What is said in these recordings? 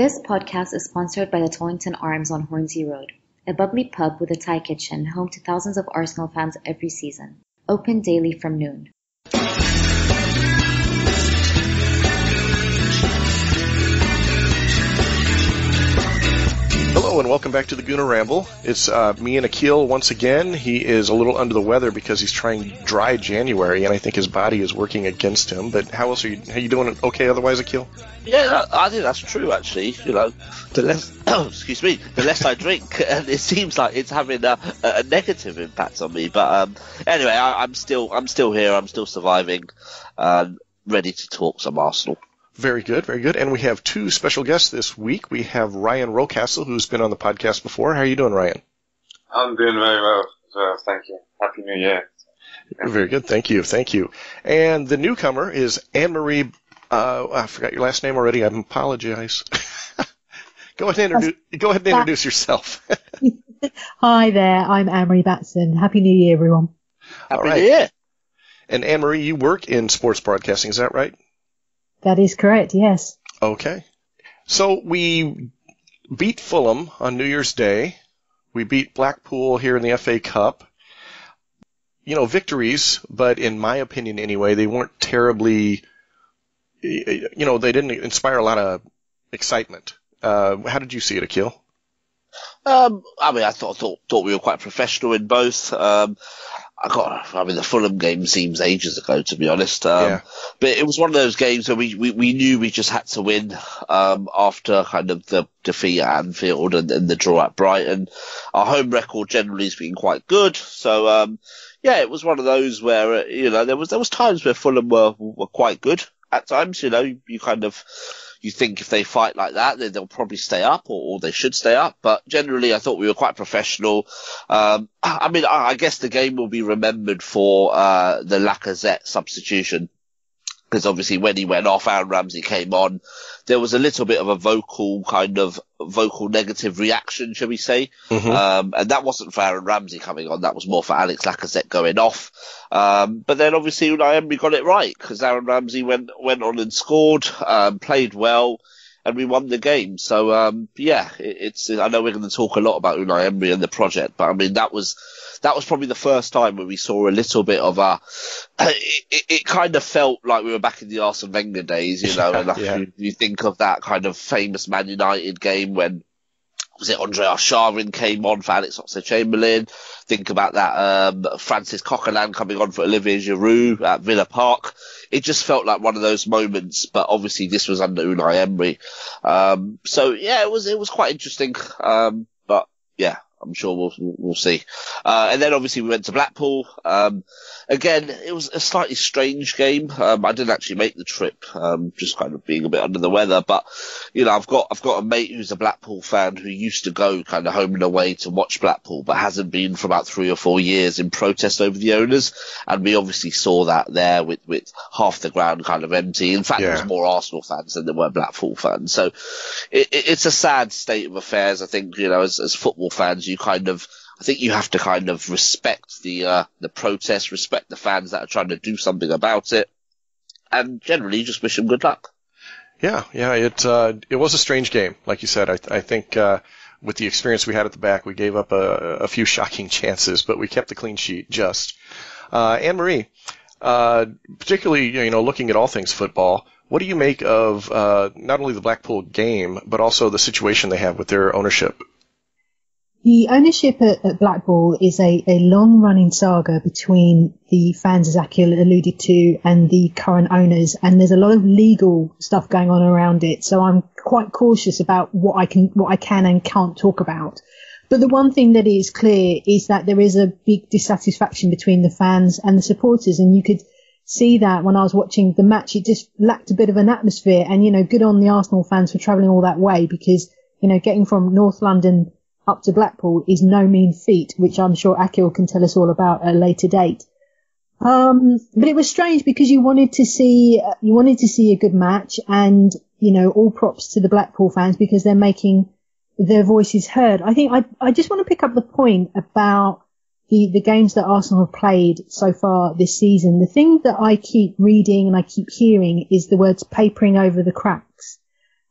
This podcast is sponsored by the Tollington Arms on Hornsey Road, a bubbly pub with a Thai kitchen home to thousands of Arsenal fans every season. Open daily from noon. And welcome back to the Gooner Ramble. It's uh, me and Akhil once again. He is a little under the weather because he's trying dry January, and I think his body is working against him. But how else are you? How you doing? Okay, otherwise, Akhil? Yeah, I think that's true. Actually, you know, the less, oh, excuse me, the less I drink, and it seems like it's having a, a negative impact on me. But um, anyway, I, am still, I'm still here. I'm still surviving, and ready to talk some Arsenal. Very good, very good. And we have two special guests this week. We have Ryan Rocastle, who's been on the podcast before. How are you doing, Ryan? I'm doing very well. well thank you. Happy New Year. Very good. Thank you. Thank you. And the newcomer is Anne Marie. Uh, I forgot your last name already. I apologize. go ahead and introduce. Go ahead and introduce yourself. Hi there. I'm Anne Marie Batson. Happy New Year, everyone. Happy New Year. And Anne Marie, you work in sports broadcasting. Is that right? That is correct, yes. Okay. So we beat Fulham on New Year's Day. We beat Blackpool here in the FA Cup. You know, victories, but in my opinion anyway, they weren't terribly, you know, they didn't inspire a lot of excitement. Uh, how did you see it, Akhil? Um, I mean, I thought, thought thought we were quite professional in both. Um, I got, I mean, the Fulham game seems ages ago, to be honest. Um, yeah. But it was one of those games where we, we, we knew we just had to win um, after kind of the defeat at Anfield and, and the draw at Brighton. Our home record generally has been quite good. So, um, yeah, it was one of those where, uh, you know, there was, there was times where Fulham were, were quite good at times, you know, you kind of, you think if they fight like that, then they'll probably stay up or, or, they should stay up. But generally, I thought we were quite professional. Um, I mean, I, I, guess the game will be remembered for uh, the Lacazette substitution because obviously when he went off, Aaron Ramsey came on. There was a little bit of a vocal kind of vocal negative reaction, shall we say? Mm-hmm. Um, and that wasn't for Aaron Ramsey coming on. That was more for Alex Lacazette going off. Um, but then obviously Unai Emery got it right because Aaron Ramsey went went on and scored, um, played well and we won the game. So um, yeah, it, it's. I know we're going to talk a lot about Unai Emery and the project, but I mean that was that was probably the first time where we saw a little bit of a. It, it, it kind of felt like we were back in the Arsene Wenger days, you know. and yeah. you, you think of that kind of famous Man United game when was it Andre Arshavin came on for Alex Oxlade-Chamberlain? Think about that um, Francis Coquelin coming on for Olivier Giroud at Villa Park. It just felt like one of those moments, but obviously this was under Unai Emery. Um, so yeah, it was it was quite interesting. Um, but yeah, I'm sure we'll we'll see. Uh, and then obviously we went to Blackpool. Um, again, it was a slightly strange game. Um, I didn't actually make the trip, um, just kind of being a bit under the weather. But you know, I've got I've got a mate who's a Blackpool fan who used to go kind of home and away to watch Blackpool, but hasn't been for about three or four years in protest over the owners. And we obviously saw that there with with half the ground kind of empty. In fact, yeah. there was more Arsenal fans than there were Blackpool fans. So it, it's a sad state of affairs. I think you know, as, as football fans, you kind of I think you have to kind of respect the uh, the protest, respect the fans that are trying to do something about it, and generally just wish them good luck. Yeah, yeah, it uh, it was a strange game, like you said. I, I think uh, with the experience we had at the back, we gave up a, a few shocking chances, but we kept the clean sheet. Just uh, Anne Marie, uh, particularly you know looking at all things football. What do you make of uh, not only the Blackpool game, but also the situation they have with their ownership the ownership at, at Blackpool is a, a long running saga between the fans, as Akhil alluded to, and the current owners. And there's a lot of legal stuff going on around it. So I'm quite cautious about what I can, what I can and can't talk about. But the one thing that is clear is that there is a big dissatisfaction between the fans and the supporters. And you could see that when I was watching the match. It just lacked a bit of an atmosphere. And, you know, good on the Arsenal fans for travelling all that way because, you know, getting from North London up to Blackpool is no mean feat, which I'm sure Akhil can tell us all about at a later date. Um, but it was strange because you wanted to see, you wanted to see a good match and, you know, all props to the Blackpool fans because they're making their voices heard. I think I, I just want to pick up the point about the, the games that Arsenal have played so far this season. The thing that I keep reading and I keep hearing is the words papering over the cracks.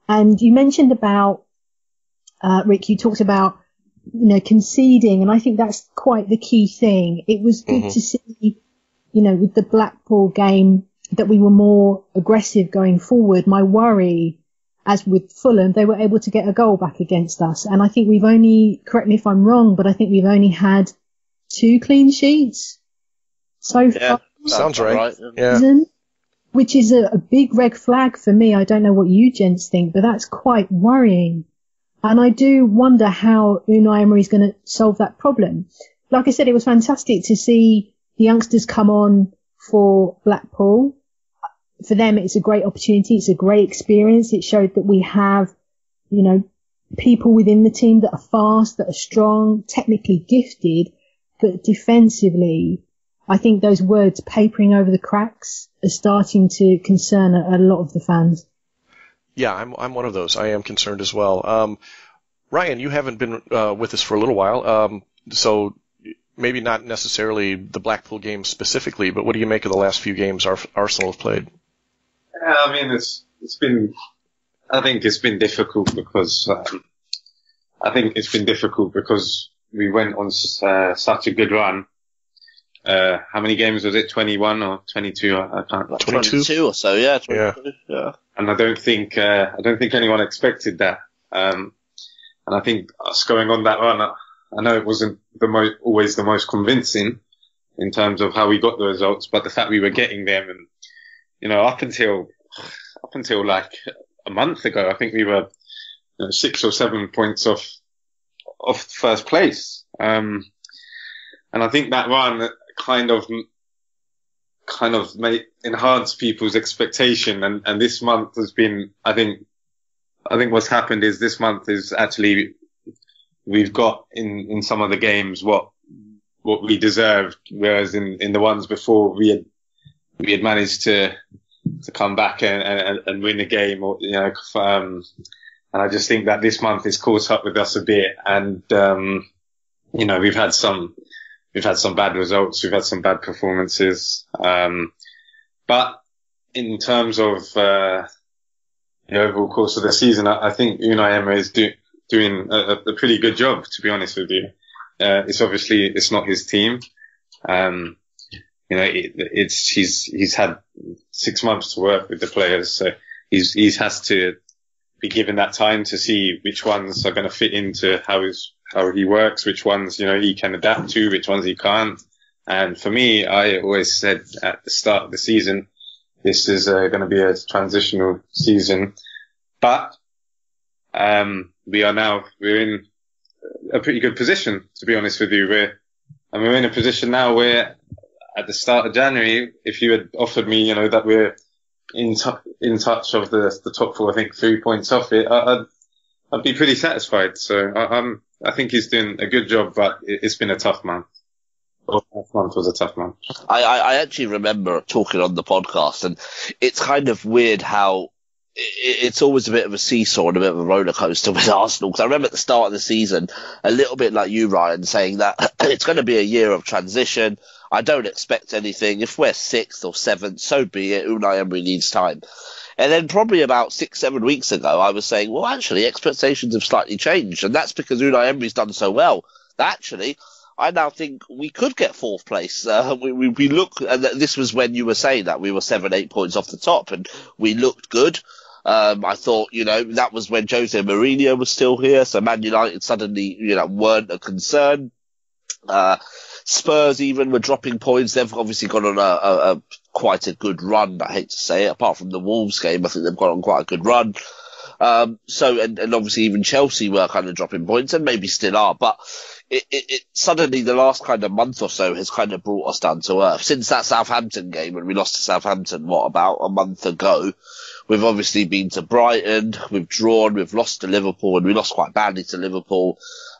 And you mentioned about, uh, Rick, you talked about, you know, conceding, and I think that's quite the key thing. It was good mm-hmm. to see, you know, with the Blackpool game that we were more aggressive going forward. My worry, as with Fulham, they were able to get a goal back against us. And I think we've only, correct me if I'm wrong, but I think we've only had two clean sheets so yeah, far. Sounds right. Yeah which is a, a big red flag for me. I don't know what you gents think, but that's quite worrying. And I do wonder how Unai Emery is going to solve that problem. Like I said, it was fantastic to see the youngsters come on for Blackpool. For them, it's a great opportunity. It's a great experience. It showed that we have, you know, people within the team that are fast, that are strong, technically gifted, but defensively, I think those words papering over the cracks are starting to concern a, a lot of the fans. Yeah, I'm I'm one of those. I am concerned as well. Um, Ryan, you haven't been uh, with us for a little while, um, so maybe not necessarily the Blackpool game specifically, but what do you make of the last few games Arsenal have played? I mean it's it's been I think it's been difficult because um, I think it's been difficult because we went on uh, such a good run uh, how many games was it? 21 or 22? I can't. Like 22? 22 or so, yeah. Yeah. yeah. And I don't think, uh, I don't think anyone expected that. Um, and I think us going on that run, I know it wasn't the most, always the most convincing in terms of how we got the results, but the fact we were getting them and, you know, up until, up until like a month ago, I think we were you know, six or seven points off, off first place. Um, and I think that run kind of kind of make enhance people's expectation. And and this month has been i think i think what's happened is this month is actually we've got in in some of the games what what we deserved. Whereas in in the ones before we had we had managed to to come back and and, and win the game or you know um, and i just think that this month is caught up with us a bit. And um you know we've had some we've had some bad results, we've had some bad performances. Um, but in terms of uh, the overall course of the season, I, I think Unai Emery is do, doing a, a, pretty good job, to be honest with you. Uh, it's obviously it's not his team. Um, you know, it, it's he's he's had six months to work with the players, so he's he has to be given that time to see which ones are going to fit into how his how he works, which ones, you know, he can adapt to, which ones he can't. And for me, I always said at the start of the season, this is uh, going to be a transitional season, but, um, we are now, we're in a pretty good position, to be honest with you. We're, and we're in a position now where at the start of January, if you had offered me, you know, that we're in, in touch of the, the top four, I think three points off it, I, would I'd be pretty satisfied. So I, I'm, I think he's doing a good job, but it's been a tough month. Last month was a tough month. I, I, I actually remember talking on the podcast, and it's kind of weird how it's always a bit of a seesaw and a bit of a roller coaster with Arsenal. Because I remember at the start of the season, a little bit like you, Ryan, saying that it's going to be a year of transition. I don't expect anything. If we're sixth or seventh, so be it. Unai Emery needs time. And then probably about six, seven weeks ago, I was saying, well, actually, expectations have slightly changed. And that's because Unai Emery's done so well. Actually, I now think we could get fourth place. Uh, we, we, we, look, and this was when you were saying that we were seven, eight points off the top and we looked good. Um, I thought, you know, that was when Jose Mourinho was still here. So Man United suddenly, you know, weren't a concern. Uh, Spurs even were dropping points. They've obviously gone on a, a, a, quite a good run. I hate to say it. Apart from the Wolves game, I think they've gone on quite a good run. Um, so, and, and obviously even Chelsea were kind of dropping points and maybe still are, but it, it, it, suddenly the last kind of month or so has kind of brought us down to earth. Since that Southampton game when we lost to Southampton, what about a month ago, we've obviously been to Brighton, we've drawn, we've lost to Liverpool and we lost quite badly to Liverpool.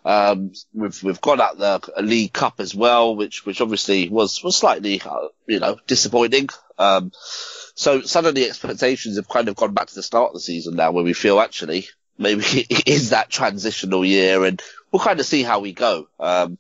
Um, we've we've got at the League Cup as well, which which obviously was was slightly uh, you know disappointing. Um, so suddenly expectations have kind of gone back to the start of the season now, where we feel actually maybe it is that transitional year, and we'll kind of see how we go. Um,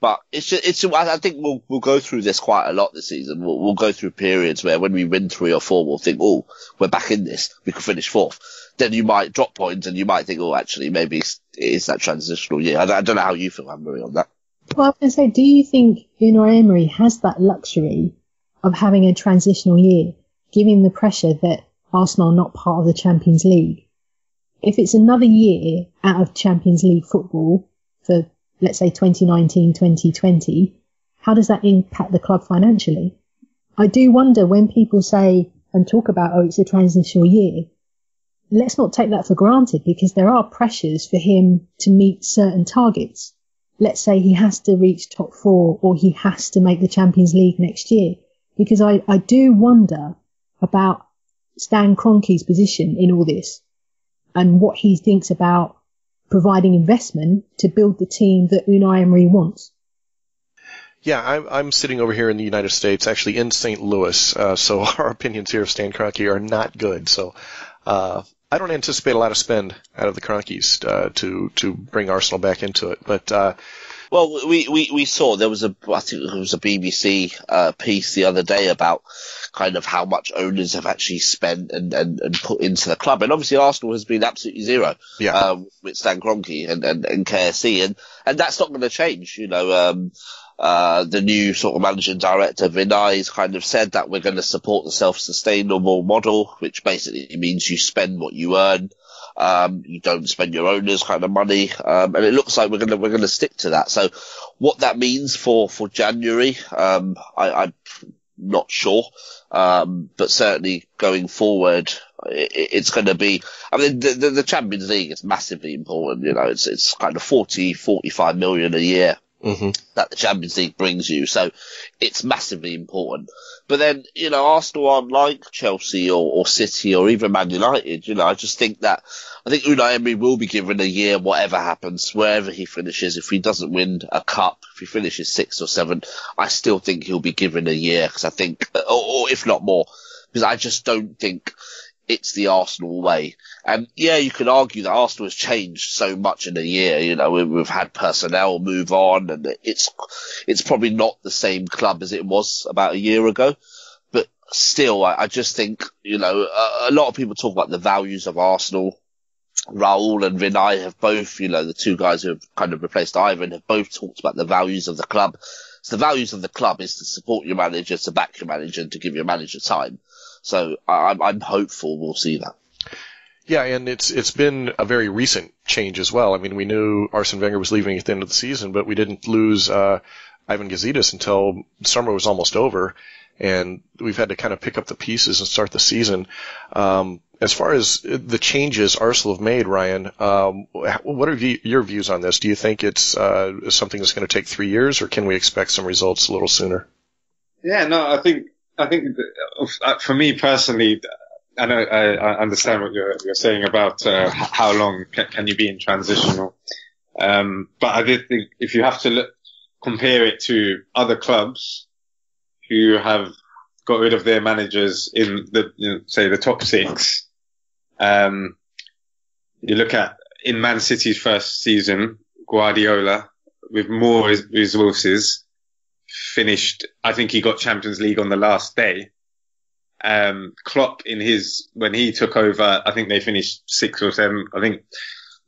But it's just, it's, I think we'll, we'll go through this quite a lot this season. We'll, we'll go through periods where when we win three or four, we'll think, oh, we're back in this. We could finish fourth. Then you might drop points and you might think, oh, actually, maybe is that transitional year. I, I don't know how you feel, Anne-Marie, on that. Well, I was going to say, do you think Unai Emery has that luxury of having a transitional year, given the pressure that Arsenal are not part of the Champions League? If it's another year out of Champions League football for let's say 2019, 2020, how does that impact the club financially? I do wonder when people say and talk about, oh, it's a transitional year. Let's not take that for granted because there are pressures for him to meet certain targets. Let's say he has to reach top four or he has to make the Champions League next year. Because I, I do wonder about Stan Kroenke's position in all this and what he thinks about providing investment to build the team that Unai Emery wants. Yeah, I'm, I'm sitting over here in the United States, actually in St. Louis, uh, so our opinions here of Stan Kroenke are not good. So uh, I don't anticipate a lot of spend out of the Kroenkes uh, to to bring Arsenal back into it. But uh, well, we, we, we saw there was a I think it was a BBC uh, piece the other day about kind of how much owners have actually spent and, and, and put into the club. And obviously Arsenal has been absolutely zero yeah. um, with Stan Kroenke and, and, and KSE. And, and that's not going to change. You know, um, uh, the new sort of managing director, Vinai, has kind of said that we're going to support the self-sustainable model, which basically means you spend what you earn. Um, you don't spend your owners kind of money. Um, and it looks like we're going to, we're going to stick to that. So what that means for, for January, um, I, I'm not sure. Um, but certainly going forward, it, it's going to be, I mean, the, the, the, Champions League is massively important. You know, it's, it's kind of 40, 45 million a year. Mm-hmm. That the Champions League brings you, so it's massively important. But then, you know, Arsenal aren't like Chelsea or, or City or even Man United. You know, I just think that I think Unai Emery will be given a year, whatever happens, wherever he finishes. If he doesn't win a cup, if he finishes sixth or seventh, I still think he'll be given a year because I think, or, or if not more, because I just don't think it's the Arsenal way. And yeah, you could argue that Arsenal has changed so much in a year. You know, we've had personnel move on, and it's it's probably not the same club as it was about a year ago. But still, I, I just think you know a, a, lot of people talk about the values of Arsenal. Raul and Vinai have both, you know, the two guys who have kind of replaced Ivan have both talked about the values of the club. So the values of the club is to support your manager, to back your manager, and to give your manager time. So I'm, I'm hopeful we'll see that. Yeah, and it's it's been a very recent change as well. I mean, we knew Arsene Wenger was leaving at the end of the season, but we didn't lose uh, Ivan Gazidis until summer was almost over, and we've had to kind of pick up the pieces and start the season. Um, as far as the changes Arsenal have made, Ryan, um, what are your views on this? Do you think it's uh, something that's going to take three years, or can we expect some results a little sooner? Yeah, no, I think I think uh, for me personally, I know I, understand what you're, you're saying about uh, how long can, can, you be in transitional, um, but I did think if you have to look, compare it to other clubs who have got rid of their managers in the say the top six, um, you look at in Man City's first season, Guardiola with more resources finished. I think he got Champions League on the last day. Um, Klopp in his when he took over, I think they finished sixth or seventh. I think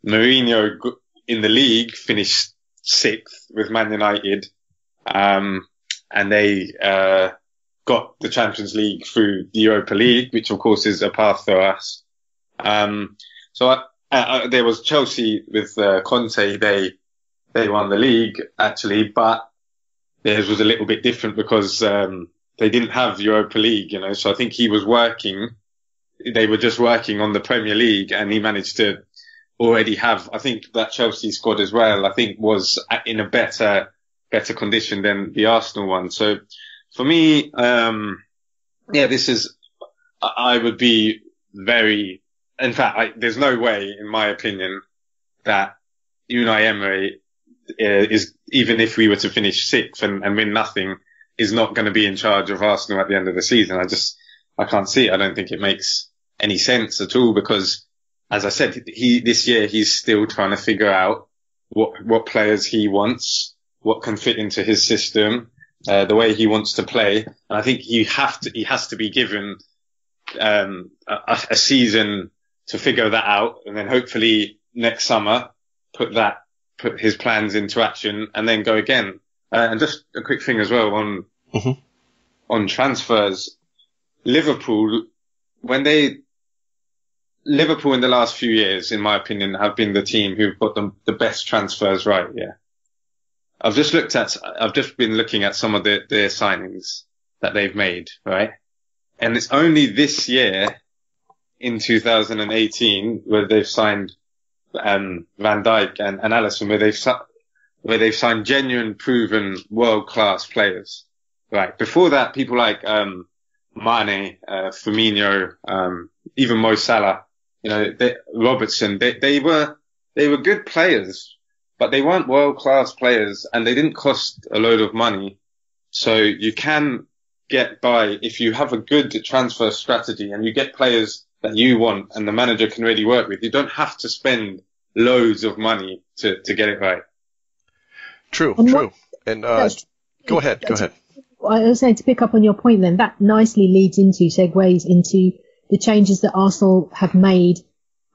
Mourinho in the league finished sixth with Man United, um, and they uh, got the Champions League through the Europa League, which of course is a path for us. Um, so I, uh, there was Chelsea with uh, Conte. They they won the league actually, but theirs was a little bit different because um, they didn't have Europa League, you know. So I think he was working. They were just working on the Premier League, and he managed to already have. I think that Chelsea squad as well. I think was in a better better condition than the Arsenal one. So for me, um, yeah, this is. I would be very. In fact, I, there's no way, in my opinion, that Unai Emery uh, is even if we were to finish sixth and, and win nothing, is not going to be in charge of Arsenal at the end of the season. I just I can't see it. I don't think it makes any sense at all because, as I said, he this year he's still trying to figure out what what players he wants, what can fit into his system, uh, the way he wants to play. And I think he have to, he has to be given, um, a, a season to figure that out. And then hopefully next summer, put that, put his plans into action and then go again. Uh, and just a quick thing as well on, mm-hmm. on transfers. Liverpool, when they, Liverpool in the last few years, in my opinion, have been the team who've got the, the best transfers right. Yeah. I've just looked at, I've just been looking at some of the, their signings that they've made, right? And it's only this year in 2018 where they've signed, um, Van Dijk and, and Alisson, where they've, where they've signed genuine, proven, world-class players, right? Before that, people like, um, Mane, uh, Firmino, um, even Mo Salah, you know, they, Robertson, they, they were, they were good players, but they weren't world class players and they didn't cost a load of money. So you can get by if you have a good transfer strategy and you get players that you want and the manager can really work with. You don't have to spend loads of money to, to get it right. True, and true. What, and uh, go ahead, go ahead. I was saying to pick up on your point then, that nicely leads into, segues into the changes that Arsenal have made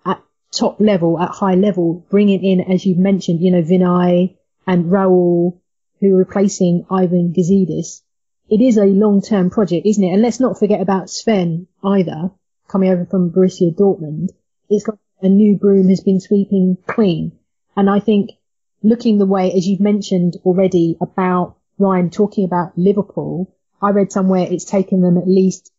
at top level, at high level, bringing in, as you've mentioned, you know, Vinai and Raul, who are replacing Ivan Gazidis. It is a long-term project, isn't it? And let's not forget about Sven either, coming over from Borussia Dortmund. It's like a new broom has been sweeping clean. And I think looking the way, as you've mentioned already about Ryan talking about Liverpool, I read somewhere it's taken them at least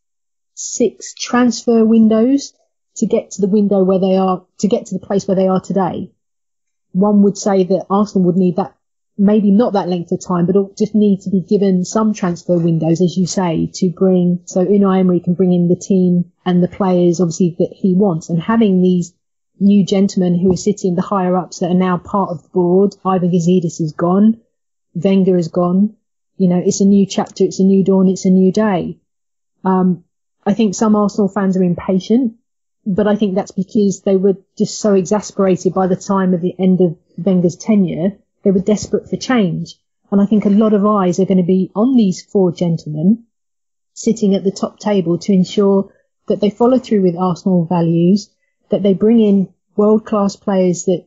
six transfer windows to get to the window where they are, to get to the place where they are today, one would say that Arsenal would need that, maybe not that length of time, but just need to be given some transfer windows, as you say, to bring, so Unai Emery can bring in the team and the players, obviously, that he wants. And having these new gentlemen who are sitting, the higher ups that are now part of the board, Ivan Gazidis is gone, Wenger is gone, you know, it's a new chapter, it's a new dawn, it's a new day. Um, I think some Arsenal fans are impatient but I think that's because they were just so exasperated by the time of the end of Wenger's tenure. They were desperate for change. And I think a lot of eyes are going to be on these four gentlemen sitting at the top table to ensure that they follow through with Arsenal values, that they bring in world class players that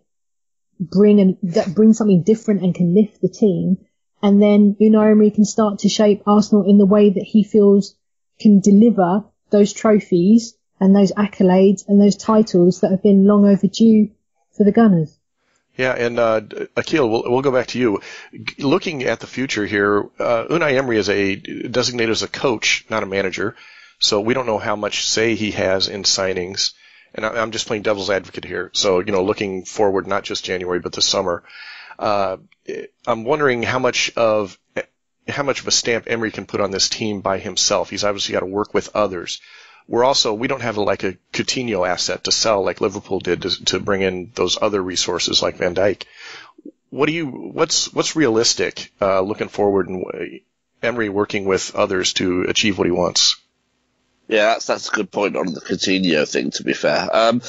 bring and that bring something different and can lift the team. And then Unai Emery can start to shape Arsenal in the way that he feels can deliver those trophies and those accolades and those titles that have been long overdue for the Gunners. Yeah, and uh, Akhil, we'll, we'll go back to you. Looking at the future here, uh, Unai Emery is a designated as a coach, not a manager, so we don't know how much say he has in signings. And I, am just playing devil's advocate here. So you know, looking forward, not just January, but the summer. Uh, I'm wondering how much of how much of a stamp Emery can put on this team by himself. He's obviously got to work with others we're also we don't have like a Coutinho asset to sell like Liverpool did to, to bring in those other resources like Van Dijk. What do you what's what's realistic uh, looking forward and Emery working with others to achieve what he wants? Yeah, that's that's a good point on the Coutinho thing. To be fair, um,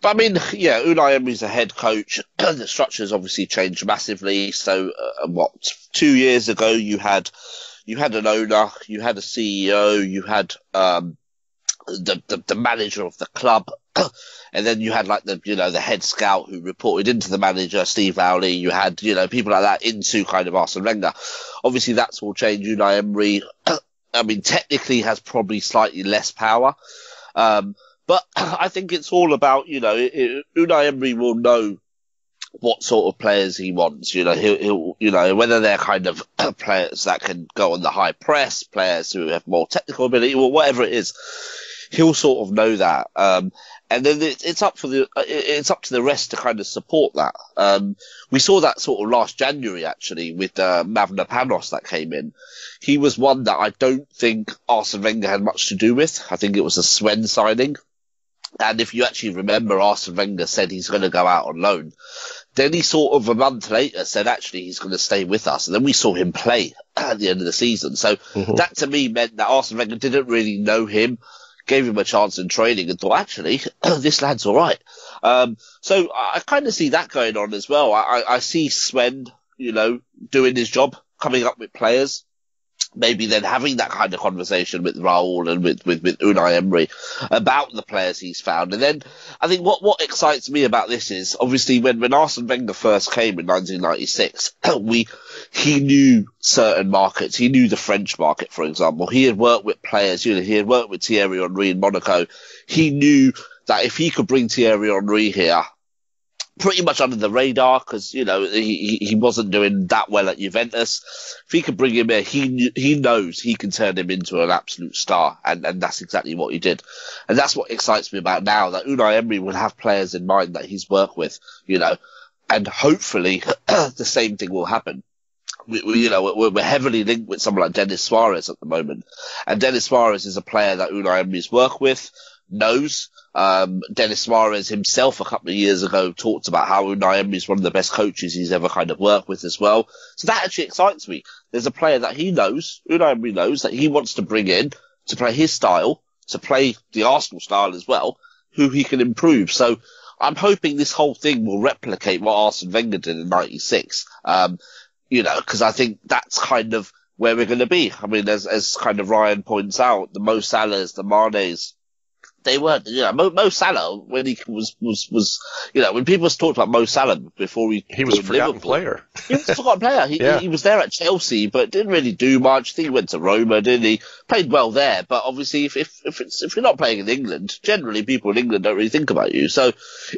but I mean, yeah, Unai Emery's a head coach. the structure's obviously changed massively. So, uh, what two years ago you had you had an owner, you had a CEO, you had um, the, the, the manager of the club. and then you had like the, you know, the head scout who reported into the manager, Steve Rowley. You had, you know, people like that into kind of Arsene Wenger. Obviously that's all changed. Unai Emery, I mean, technically has probably slightly less power. Um, but I think it's all about, you know, it, Unai Emery will know what sort of players he wants. You know, he'll, he'll, you know, whether they're kind of players that can go on the high press, players who have more technical ability, or whatever it is he'll sort of know that. Um, and then it, it's up for the it's up to the rest to kind of support that. Um, we saw that sort of last January actually with uh, Mavropanos that came in. He was one that I don't think Arsene Wenger had much to do with. I think it was a Sven signing. And if you actually remember, Arsene Wenger said he's going to go out on loan. Then he sort of a month later said actually he's going to stay with us. And then we saw him play at the end of the season. So mm-hmm. that to me meant that Arsene Wenger didn't really know him gave him a chance in training and thought, actually, this lad's all right. Um, so I kind of see that going on as well. I, I see Sven, you know, doing his job, coming up with players, maybe then having that kind of conversation with Raul and with, with, with Unai Emery about the players he's found. And then I think what, what excites me about this is obviously when, when Arsene Wenger first came in 1996, we, he knew certain markets. He knew the French market, for example. He had worked with players, you know, he had worked with Thierry Henry in Monaco. He knew that if he could bring Thierry Henry here, pretty much under the radar because you know he he wasn't doing that well at Juventus. If he could bring him here, he he knows he can turn him into an absolute star, and and that's exactly what he did. And that's what excites me about now that Unai Emery will have players in mind that he's worked with, you know, and hopefully the same thing will happen. We, we, you know, we're, we're, heavily linked with someone like Denis Suarez at the moment, and Denis Suarez is a player that Unai Emery's worked with, knows. Um, Denis Suarez himself a couple of years ago talked about how Unai Emery is one of the best coaches he's ever kind of worked with as well. So that actually excites me. There's a player that he knows, Unai Emery knows that he wants to bring in to play his style, to play the Arsenal style as well, who he can improve. So I'm hoping this whole thing will replicate what Arsene Wenger did in '96. Um, you know, because I think that's kind of where we're going to be. I mean, as as kind of Ryan points out, the Mo the Manes, they weren't. You know, Mo, Mo, Salah when he was was was you know when people talked about Mo Salah before he he was a forgotten player. he was a forgotten player. He, yeah. he, was there at Chelsea, but didn't really do much. I think he went to Roma, didn't he? Played well there, but obviously if if if, it's, if you're not playing in England, generally people in England don't really think about you. So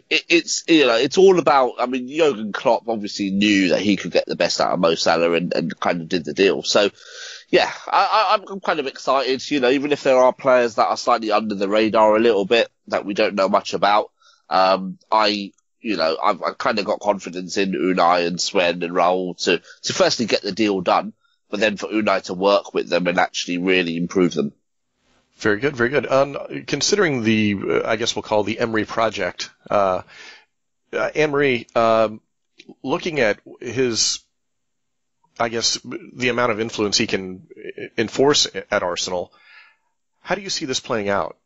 it, it's you know it's all about. I mean, Jurgen Klopp obviously knew that he could get the best out of Mo Salah and, and kind of did the deal. So yeah, I, am kind of excited. You know, even if there are players that are slightly under the radar a little bit that we don't know much about, um, I, you know, I've, I've kind of got confidence in Unai and Sven and Raul to to firstly get the deal done, but then for Unai to work with them and actually really improve them. Very good, very good. Um, considering the, uh, I guess we'll call the Emery project, uh, uh, Emery, um, looking at his I guess, the amount of influence he can enforce at Arsenal. How do you see this playing out?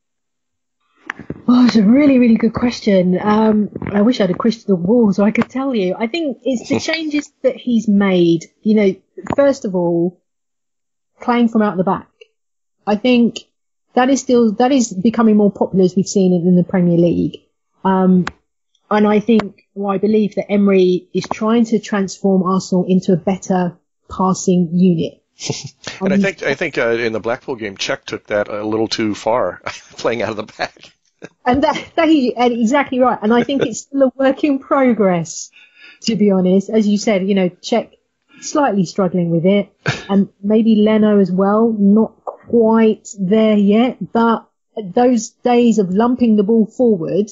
Oh, it's a really, really good question. Um, I wish I had a crystal ball so I could tell you. I think it's the changes that he's made. You know, first of all, playing from out the back. I think that is still that is becoming more popular as we've seen it in the Premier League. Um, and I think, well, I believe that Emery is trying to transform Arsenal into a better passing unit. and I think I think uh, in the Blackpool game, Cech took that a little too far, playing out of the back. and that, that and exactly right. And I think it's still a work in progress. To be honest, as you said, you know, Cech slightly struggling with it, and maybe Leno as well, not quite there yet. But those days of lumping the ball forward,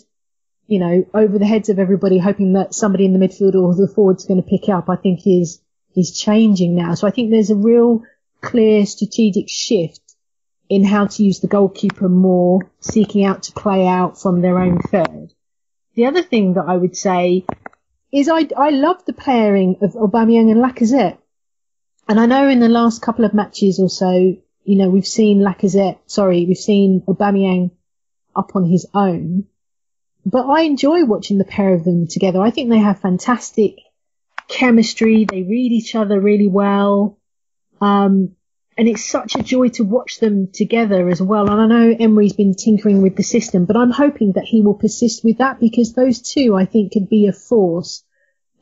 you know, over the heads of everybody, hoping that somebody in the midfield or the forward's going to pick up, I think is is changing now. So I think there's a real clear strategic shift in how to use the goalkeeper more, seeking out to play out from their own third. The other thing that I would say is I, I love the pairing of Aubameyang and Lacazette. And I know in the last couple of matches or so, you know, we've seen Lacazette, sorry, we've seen Aubameyang up on his own. But I enjoy watching the pair of them together. I think they have fantastic chemistry. They read each other really well. Um, and it's such a joy to watch them together as well. And I know Emery's been tinkering with the system, but I'm hoping that he will persist with that because those two, I think, could be a force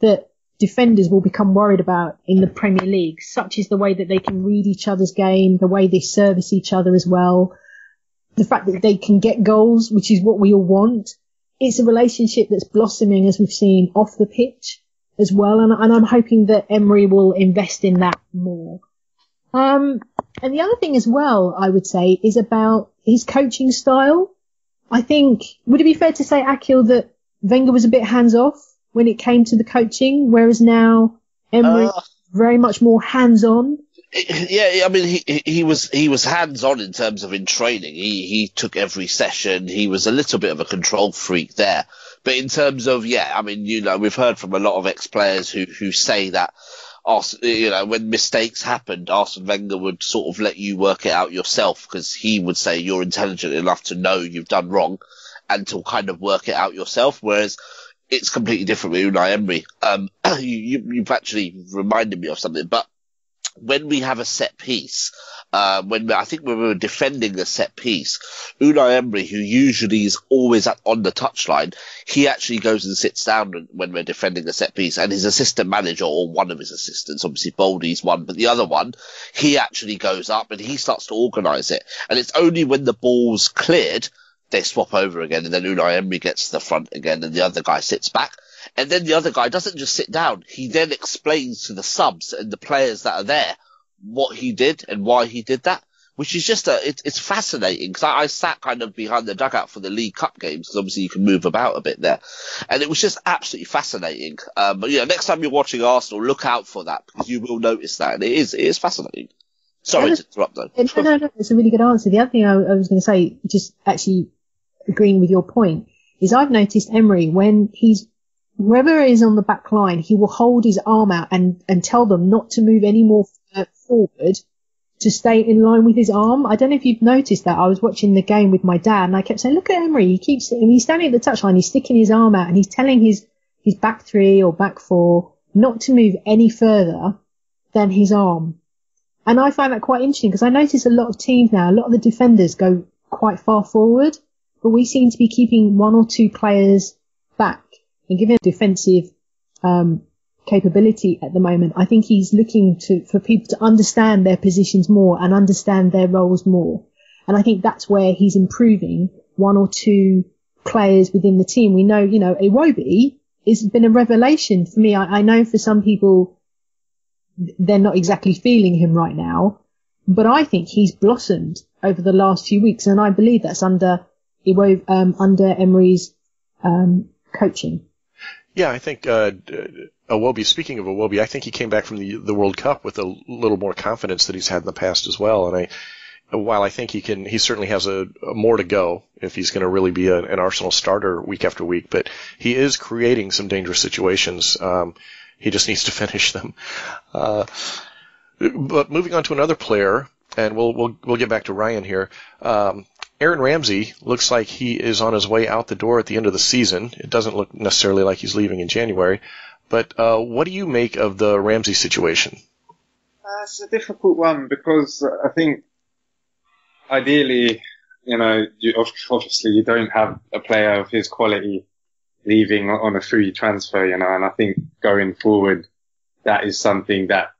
that defenders will become worried about in the Premier League. Such is the way that they can read each other's game, the way they service each other as well, the fact that they can get goals, which is what we all want. It's a relationship that's blossoming as we've seen off the pitch as well, and, and I'm hoping that Emery will invest in that more. Um, and the other thing as well, I would say, is about his coaching style. I think, would it be fair to say, Akhil, that Wenger was a bit hands off when it came to the coaching, whereas now Emery uh, very much more hands on? Yeah, I mean, he he was he was hands on in terms of in training. He he took every session. He was a little bit of a control freak there. But in terms of, yeah, I mean, you know, we've heard from a lot of ex-players who, who say that, you know, when mistakes happened, Arsene Wenger would sort of let you work it out yourself because he would say you're intelligent enough to know you've done wrong and to kind of work it out yourself. Whereas it's completely different with Unai Emery. Um, you, you, have actually reminded me of something, but when we have a set piece, uh, when I think when we were defending a set piece, Unai Emery, who usually is always at, on the touchline, he actually goes and sits down when we're defending a set piece, and his assistant manager or one of his assistants, obviously Baldy's one, but the other one, he actually goes up and he starts to organise it, and it's only when the ball's cleared they swap over again, and then Unai Emery gets to the front again, and the other guy sits back. And then the other guy doesn't just sit down. He then explains to the subs and the players that are there what he did and why he did that, which is just a, it, it's fascinating because I, I, sat kind of behind the dugout for the League Cup games because obviously you can move about a bit there. And it was just absolutely fascinating. Um, but yeah, next time you're watching Arsenal, look out for that because you will notice that. And it is, it is fascinating. Sorry to interrupt though. No, no, no, it's a really good answer. The other thing I, I was going to say, just actually agreeing with your point, is I've noticed Emery when he's whoever is on the back line, he will hold his arm out and, and tell them not to move any more forward to stay in line with his arm. I don't know if you've noticed that. I was watching the game with my dad and I kept saying, look at Emery. He keeps, he's standing at the touchline. He's sticking his arm out and he's telling his, his back three or back four not to move any further than his arm. And I find that quite interesting because I notice a lot of teams now, a lot of the defenders go quite far forward, but we seem to be keeping one or two players back and giving defensive, um, capability at the moment. I think he's looking to, for people to understand their positions more and understand their roles more. And I think that's where he's improving one or two players within the team. We know, you know, Iwobi has been a revelation for me. I, I know for some people, they're not exactly feeling him right now, but I think he's blossomed over the last few weeks. And I believe that's under, um, under Emery's, um, coaching. Yeah, I think uh, Iwobi. Speaking of Iwobi, I think he came back from the the World Cup with a little more confidence that he's had in the past as well. And I, while I think he can, he certainly has a, a more to go if he's going to really be a, an Arsenal starter week after week. But he is creating some dangerous situations. Um, he just needs to finish them. Uh, but moving on to another player, and we'll we'll we'll get back to Ryan here. Um, Aaron Ramsey looks like he is on his way out the door at the end of the season. It doesn't look necessarily like he's leaving in January. But uh, what do you make of the Ramsey situation? Uh, it's a difficult one because I think ideally, you know, you, obviously you don't have a player of his quality leaving on a free transfer, you know, and I think going forward, that is something that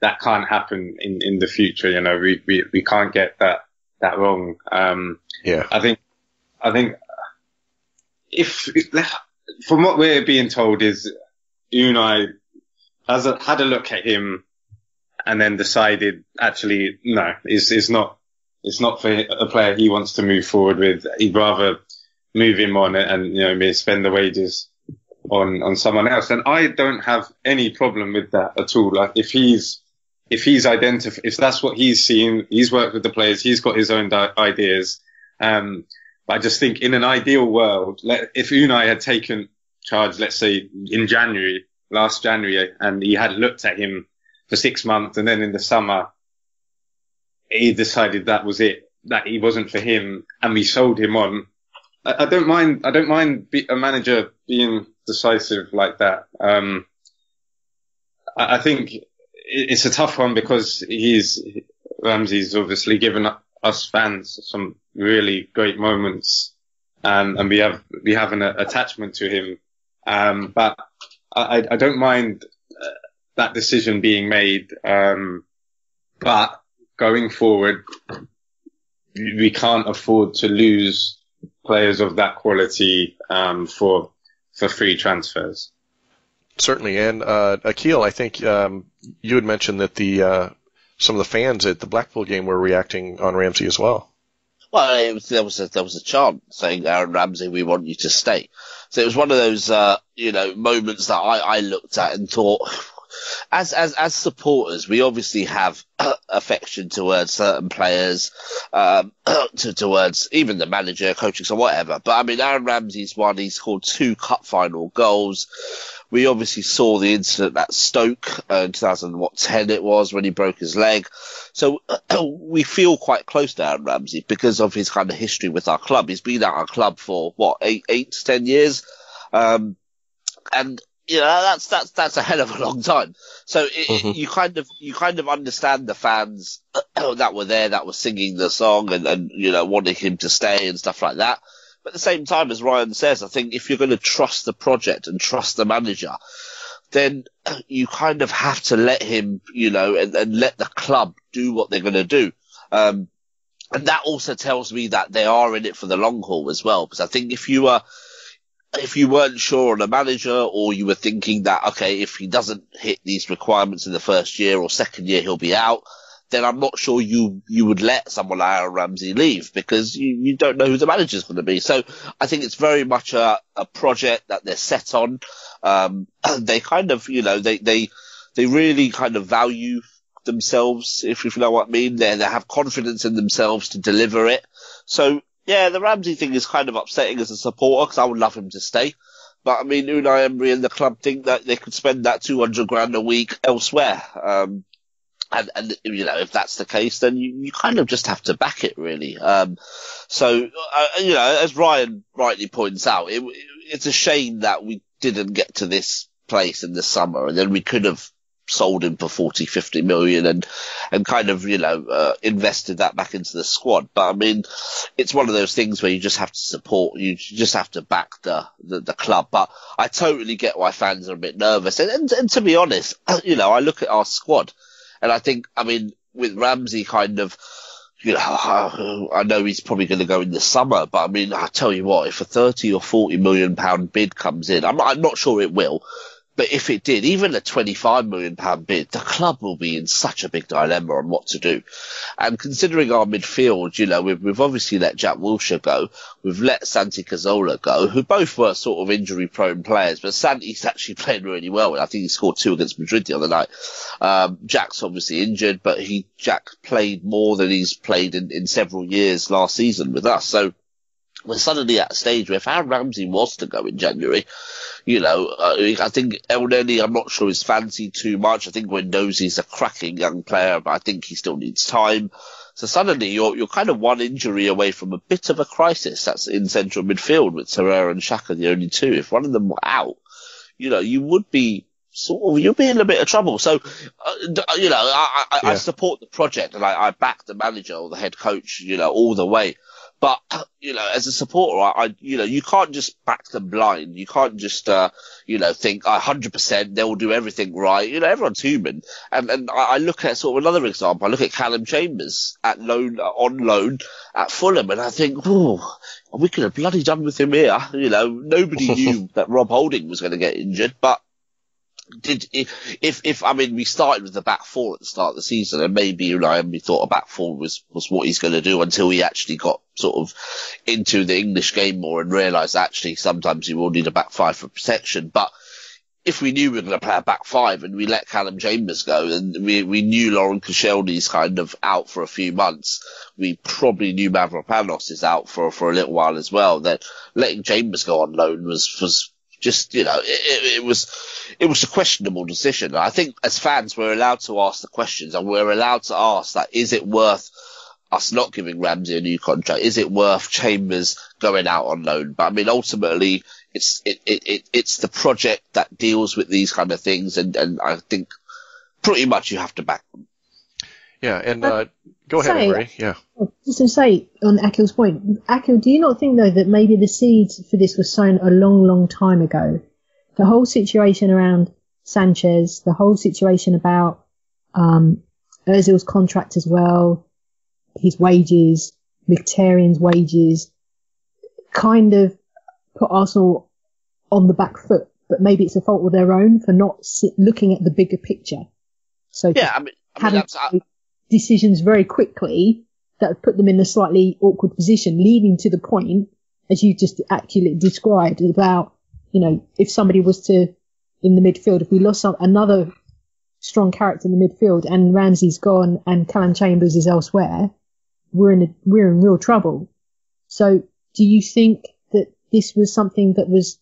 that can't happen in, in the future. You know, we, we, we can't get that that wrong. Um, yeah. I think, I think if, from what we're being told is Unai has a, had a look at him and then decided actually, no, it's, it's not, it's not for a player he wants to move forward with. He'd rather move him on and, you know, spend the wages on, on someone else. And I don't have any problem with that at all. Like if he's, if he's identified, if that's what he's seen, he's worked with the players, he's got his own di- ideas. Um, but I just think in an ideal world, let, if Unai had taken charge, let's say in January, last January, and he had looked at him for six months, and then in the summer, he decided that was it, that he wasn't for him, and we sold him on. I, I don't mind, I don't mind be, a manager being decisive like that. Um, I, I think it's a tough one because he's Ramsey's obviously given us fans some really great moments, um, and we have we have an attachment to him. Um, but I, I don't mind uh, that decision being made. Um, but going forward, we can't afford to lose players of that quality um, for for free transfers. Certainly, and uh, Akhil, I think um, you had mentioned that the uh, some of the fans at the Blackpool game were reacting on Ramsey as well. Well, was, there was a, there was a chant saying, "Aaron Ramsey, we want you to stay." So it was one of those uh, you know moments that I, I looked at and thought, as as as supporters, we obviously have affection towards certain players, um, to, towards even the manager, coaching, or whatever. But I mean, Aaron Ramsey's one. He's scored two cup final goals. We obviously saw the incident at Stoke uh, in 2010 it was when he broke his leg. So we feel quite close to Aaron Ramsey because of his kind of history with our club. He's been at our club for what eight, eight to ten years. Um, and you know that's that's that's a hell of a long time. So it, mm-hmm. it, you kind of you kind of understand the fans that were there that were singing the song and and you know wanting him to stay and stuff like that. But at the same time, as Ryan says, I think if you're going to trust the project and trust the manager, then you kind of have to let him, you know, and, and let the club do what they're going to do. Um, and that also tells me that they are in it for the long haul as well. Because I think if you were, if you weren't sure on a manager or you were thinking that, okay, if he doesn't hit these requirements in the first year or second year, he'll be out, then I'm not sure you, you would let someone like Aaron Ramsey leave because you, you don't know who the manager is going to be. So I think it's very much a, a project that they're set on. Um, they kind of, you know, they, they, they really kind of value themselves, if, if you know what I mean. They, they have confidence in themselves to deliver it. So yeah, the Ramsey thing is kind of upsetting as a supporter because I would love him to stay. But I mean, Unai Emery and the club think that they could spend that 200 grand a week elsewhere. Um, and, and, you know, if that's the case, then you, you kind of just have to back it really. Um, so, uh, you know, as Ryan rightly points out, it, it's a shame that we didn't get to this place in the summer and then we could have sold him for 40, 50 million and, and kind of, you know, uh, invested that back into the squad. But I mean, it's one of those things where you just have to support, you just have to back the, the, the club. But I totally get why fans are a bit nervous. And, and, and to be honest, you know, I look at our squad and I think, I mean, with Ramsey kind of, you know, I know he's probably going to go in the summer, but I mean, I tell you what, if a 30 or 40 million pound bid comes in, I'm, I'm not sure it will, but if it did, even a £25 million bid, the club will be in such a big dilemma on what to do. And considering our midfield, you know, we've, we've obviously let Jack Wilshere go. We've let Santi Cazorla go, who both were sort of injury prone players, but Santi's actually played really well. I think he scored two against Madrid the other night. Um, Jack's obviously injured, but he, Jack played more than he's played in, in several years last season with us. So, we're suddenly at a stage where if Aaron Ramsey was to go in January, you know, uh, I think El Elneny, I'm not sure is fancied too much. I think Guendouzi's a cracking young player, but I think he still needs time. So suddenly you're, you're kind of one injury away from a bit of a crisis that's in central midfield with Torreira and Xhaka the only two. If one of them were out, you know, you would be sort of, you'd be in a bit of trouble. So, uh, you know, I, I, yeah. I support the project and I, I back the manager or the head coach, you know, all the way. But you know, as a supporter, I, I, you know you can't just back them blind. You can't just uh, you know think hundred percent they will do everything right. You know, everyone's human. And and I, I look at sort of another example. I look at Callum Chambers at loan uh, on loan at Fulham, and I think, oh, we could have bloody done with him here. You know, nobody knew that Rob Holding was going to get injured, but did if if I mean we started with the back four at the start of the season and maybe Unai Emery thought a back four was was what he's going to do until he actually got sort of into the English game more and realised actually sometimes you will need a back five for protection. But if we knew we were going to play a back five and we let Callum Chambers go and we, we knew Laurent Koscielny's kind of out for a few months, we probably knew Mavropanos is out for, for a little while as well, that letting Chambers go on loan was, was just, you know, it, it, was, it was a questionable decision. I think as fans, we're allowed to ask the questions and we're allowed to ask that, is it worth us not giving Ramsey a new contract? Is it worth Chambers going out on loan? But I mean, ultimately, it's, it, it, it, it's the project that deals with these kind of things. And, and I think pretty much you have to back them. Yeah. And, uh, go ahead, Marie. Yeah. Just to say on Akhil's point, Akil, do you not think though that maybe the seeds for this were sown a long, long time ago? The whole situation around Sanchez, the whole situation about um, Ozil's contract as well, his wages, Mkhitaryan's wages, kind of put Arsenal on the back foot. But maybe it's a fault of their own for not sit, looking at the bigger picture. So yeah, I mean, I mean having decisions very quickly that put them in a slightly awkward position, leading to the point, as you just accurately described, about, you know, if somebody was to, in the midfield, if we lost some, another strong character in the midfield and Ramsey's gone and Callum Chambers is elsewhere, we're in a, we're in real trouble. So do you think that this was something that was,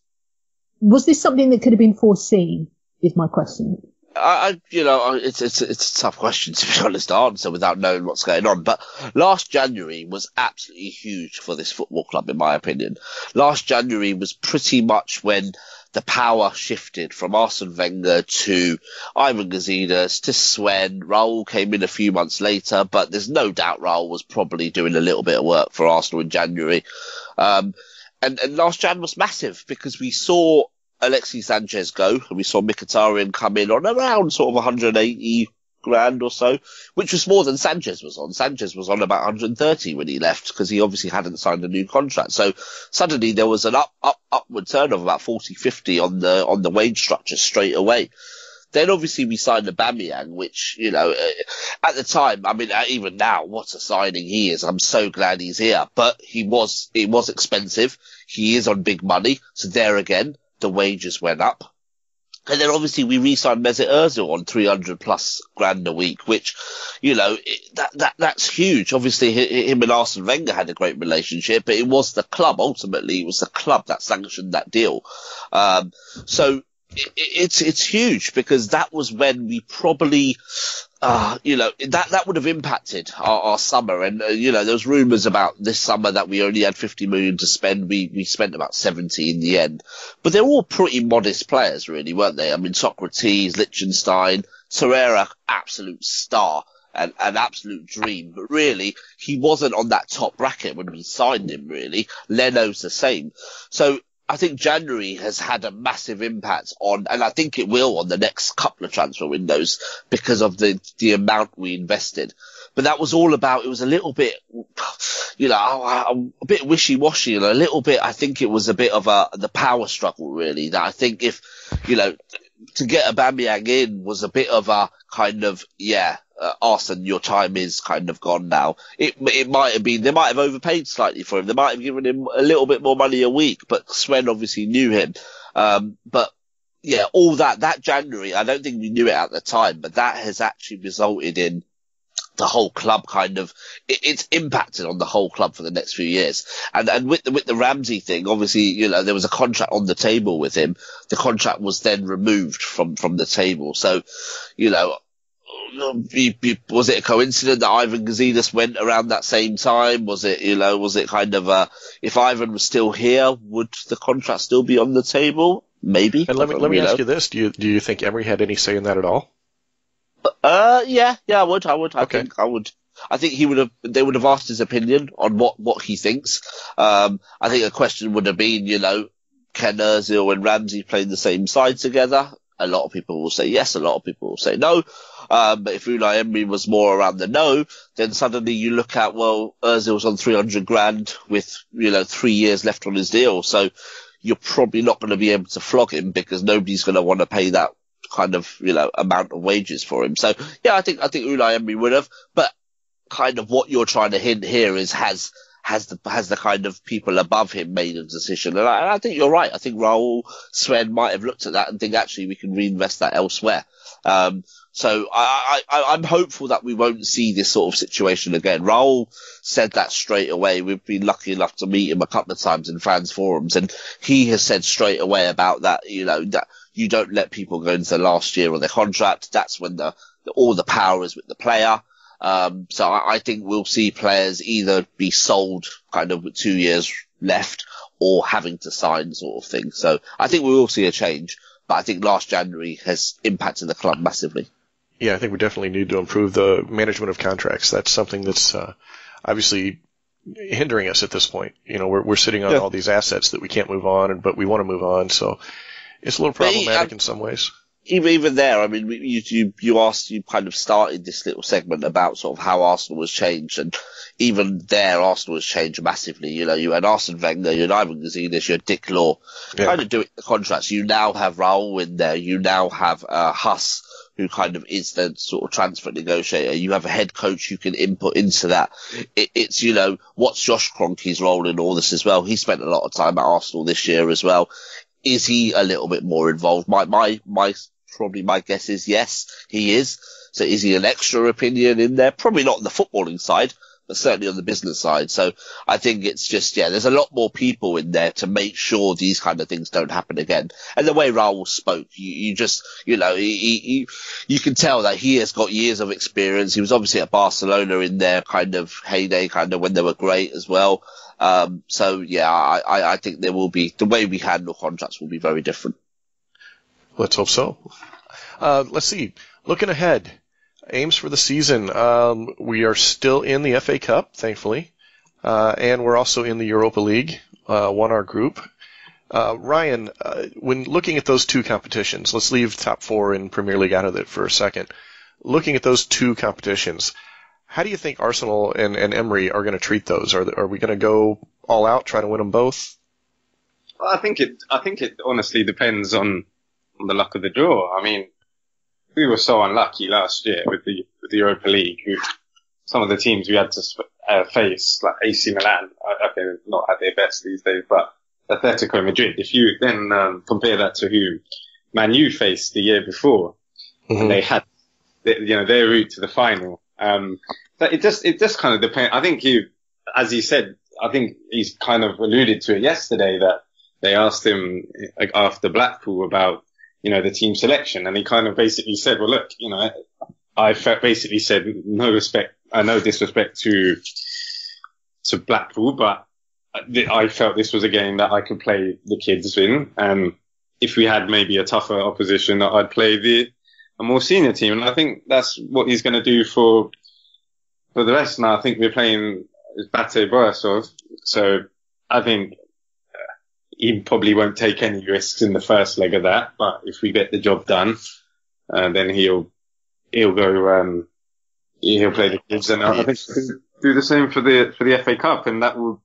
was this something that could have been foreseen? Is my question. I, you know, it's, it's, it's a tough question to be honest to answer without knowing what's going on. But last January was absolutely huge for this football club, in my opinion. Last January was pretty much when the power shifted from Arsene Wenger to Ivan Gazidis to Sven. Raul came in a few months later, but there's no doubt Raul was probably doing a little bit of work for Arsenal in January. Um, and, and last Jan was massive because we saw Alexis Sanchez go and we saw Mkhitaryan come in on around sort of 180 grand or so, which was more than Sanchez was on. Sanchez was on about 130 when he left because he obviously hadn't signed a new contract. So suddenly there was an up, up, upward turn of about 40, 50 on the, on the wage structure straight away. Then obviously we signed the Aubameyang, which, you know, uh, at the time, I mean, uh, even now, what a signing he is. I'm so glad he's here, but he was, it was expensive. He is on big money. So there again, the wages went up. And then obviously we re-signed Mesut Ozil on 300 plus grand a week, which, you know, that, that, that's huge. Obviously him and Arsene Wenger had a great relationship, but it was the club, ultimately, it was the club that sanctioned that deal. Um, so it, it's, it's huge because that was when we probably, uh, you know, that, that would have impacted our, our summer. And, uh, you know, there was rumours about this summer that we only had 50 million to spend. We, we spent about 70 in the end. But they're all pretty modest players, really, weren't they? I mean, Sokratis, Lichtsteiner, Torreira, absolute star. An, an absolute dream, but really, he wasn't on that top bracket when we signed him, really. Leno's the same. So I think January has had a massive impact on, and I think it will on the next couple of transfer windows because of the, the amount we invested. But that was all about, it was a little bit, you know, a bit wishy-washy and a little bit, I think it was a bit of a, the power struggle really, that I think if, you know, to get Aubameyang in was a bit of a kind of, yeah, uh, Arsene, your time is kind of gone now. It it might have been they might have overpaid slightly for him. They might have given him a little bit more money a week, but Sven obviously knew him. Um, but yeah, all that that January, I don't think we knew it at the time, but that has actually resulted in the whole club kind of it, it's impacted on the whole club for the next few years. And and with the with the Ramsey thing, obviously, you know, there was a contract on the table with him. The contract was then removed from from the table. So, you know, was it a coincidence that Ivan Gazidis went around that same time? Was it, you know, was it kind of a, if Ivan was still here, would the contract still be on the table? Maybe. And let me, let me ask you this. Do you, do you think Emery had any say in that at all? Uh, yeah, yeah, I would, I would, I okay. think I would. I think he would have, they would have asked his opinion on what, what he thinks. Um, I think a question would have been, you know, can Ozil and Ramsey play the same side together? A lot of people will say yes, a lot of people will say no. Um, but if Unai Emery was more around the no, then suddenly you look at, well, Ozil's on 300 grand with, you know, three years left on his deal. So you're probably not going to be able to flog him because nobody's going to want to pay that kind of, you know, amount of wages for him. So yeah, I think, I think Unai Emery would have, but kind of what you're trying to hint here is has, has the has the kind of people above him made a decision? And I, and I, think you're right. I think Raul Sven might have looked at that and think actually we can reinvest that elsewhere. Um, so I, I, I'm hopeful that we won't see this sort of situation again. Raul said that straight away. We've been lucky enough to meet him a couple of times in fans forums and he has said straight away about that, you know, that you don't let people go into the last year of their contract. That's when the, the all the power is with the player. Um, so I, I, think we'll see players either be sold kind of with two years left or having to sign sort of thing. So I think we will see a change, but I think last January has impacted the club massively. Yeah, I think we definitely need to improve the management of contracts. That's something that's uh, obviously hindering us at this point. You know, we're we're sitting on yeah. all these assets that we can't move on, but we want to move on. So it's a little problematic in some ways. Even even there, I mean, you you you asked, you kind of started this little segment about sort of how Arsenal was changed, and even there, Arsenal has changed massively. You know, you had Arsene Wenger, you had Ivan Gazidis, you had Dick Law, yeah. kind of doing the contracts. You now have Raul in there. You now have uh, Huss who kind of is the sort of transfer negotiator. You have a head coach who can input into that. It, it's, you know, what's Josh Kroenke's role in all this as well? He spent a lot of time at Arsenal this year as well. Is he a little bit more involved? My, my, my, probably my guess is yes, he is. So is he an extra opinion in there? Probably not on the footballing side, but certainly on the business side. So I think it's just, yeah, there's a lot more people in there to make sure these kind of things don't happen again. And the way Raul spoke, you, you just, you know, he, he, you can tell that he has got years of experience. He was obviously at Barcelona in their kind of heyday, kind of when they were great as well. Um, so yeah, I, I think there will be the way we handle contracts will be very different. Let's hope so. Uh, let's see. Looking ahead, aims for the season. Um, we are still in the FA Cup, thankfully, uh, and we're also in the Europa League. Uh, won our group. Uh, Ryan, uh, when looking at those two competitions, let's leave top four in Premier League out of it for a second. Looking at those two competitions, how do you think Arsenal and, and Emery are going to treat those? Are, are we going to go all out, try to win them both? Well, I think it. I think it honestly depends on, on the luck of the draw. I mean, we were so unlucky last year with the with the Europa League. Who, some of the teams we had to uh, face, like AC Milan, okay, not at their best these days, but Atletico Madrid. If you then um, compare that to who Man U faced the year before, mm-hmm. they had, you know, their route to the final. Um, but it just it just kind of depends. I think you, as he said, I think he's kind of alluded to it yesterday that they asked him like, after Blackpool about you know the team selection, and he kind of basically said, well, look, you know, I felt basically said no respect, uh, no disrespect to to Blackpool, but I felt this was a game that I could play the kids in, and if we had maybe a tougher opposition, I'd play the a more senior team, and I think that's what he's going to do for for the rest. Now I think we're playing Bate Borisov, so I think uh, he probably won't take any risks in the first leg of that. But if we get the job done, uh, then he'll he'll go um, he'll play the kids, and I think do the same for the for the FA Cup, and that will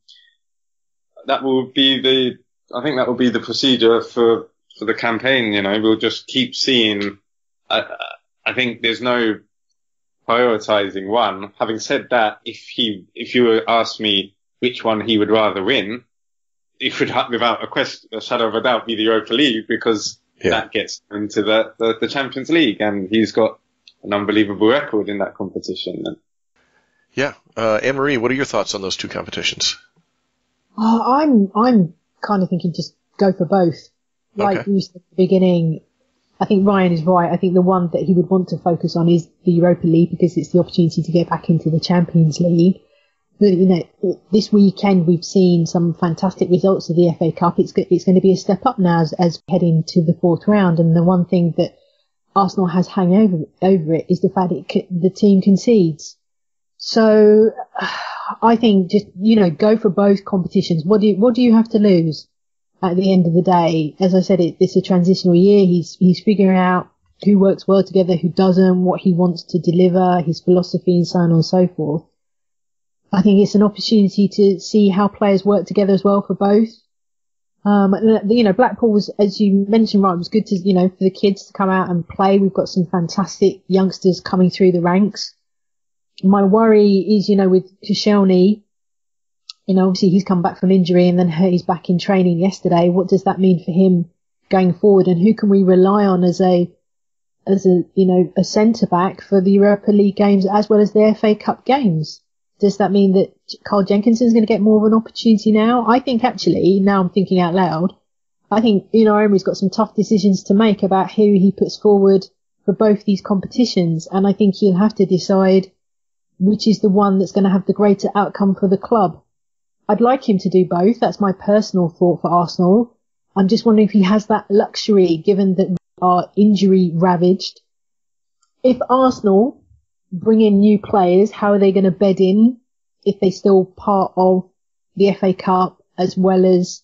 that will be the I think that will be the procedure for for the campaign. You know, we'll just keep seeing I, I think there's no prioritizing one. Having said that, if he, if you were asked me which one he would rather win, it would, without a question, a shadow of a doubt, be the Europa League because yeah. that gets into the, the, the Champions League, and he's got an unbelievable record in that competition. Yeah, uh, Anne Marie, what are your thoughts on those two competitions? Uh, I'm I'm kind of thinking just go for both. Like okay. you said at the beginning, I think Ryan is right. I think the one that he would want to focus on is the Europa League because it's the opportunity to get back into the Champions League. But, you know, this weekend we've seen some fantastic results of the FA Cup. It's it's going to be a step up now as, as heading to the fourth round. And the one thing that Arsenal has hang over over it is the fact that the team concedes. So I think just you know go for both competitions. What do you, what do you have to lose? At the end of the day, as I said, it, it's a transitional year. He's he's figuring out who works well together, who doesn't, what he wants to deliver, his philosophy, and so on and so forth. I think it's an opportunity to see how players work together as well for both. Um, you know, Blackpool was, as you mentioned, right, it was good to, you know, for the kids to come out and play. We've got some fantastic youngsters coming through the ranks. My worry is, you know, with Koscielny, you know, obviously he's come back from injury and then he's back in training yesterday. What does that mean for him going forward? And who can we rely on as a, as a, you know, a centre back for the Europa League games as well as the FA Cup games? Does that mean that Carl Jenkinson is going to get more of an opportunity now? I think actually, now I'm thinking out loud, I think, you know, Emery's got some tough decisions to make about who he puts forward for both these competitions. And I think he'll have to decide which is the one that's going to have the greater outcome for the club. I'd like him to do both. That's my personal thought for Arsenal. I'm just wondering if he has that luxury given that we are injury ravaged. If Arsenal bring in new players, how are they going to bed in if they're still part of the FA Cup as well as